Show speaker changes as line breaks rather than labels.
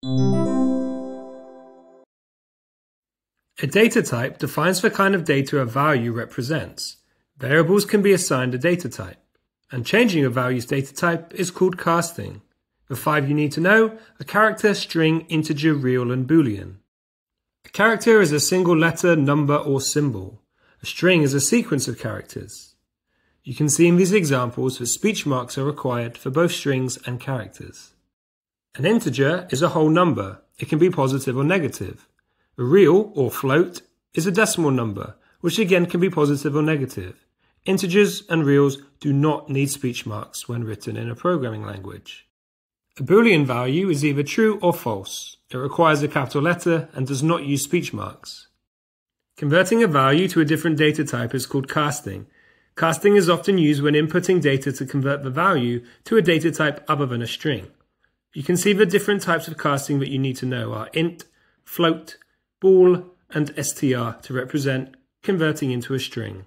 A data type defines the kind of data a value represents. Variables can be assigned a data type, and changing a value's data type is called casting. The five you need to know are character, string, integer, real, and boolean. A character is a single letter, number, or symbol. A string is a sequence of characters. You can see in these examples that speech marks are required for both strings and characters. An integer is a whole number. It can be positive or negative. A real, or float, is a decimal number, which again can be positive or negative. Integers and reals do not need speech marks when written in a programming language. A Boolean value is either true or false. It requires a capital letter and does not use speech marks. Converting a value to a different data type is called casting. Casting is often used when inputting data to convert the value to a data type other than a string. You can see the different types of casting that you need to know are int, float, bool, and str to represent converting into a string.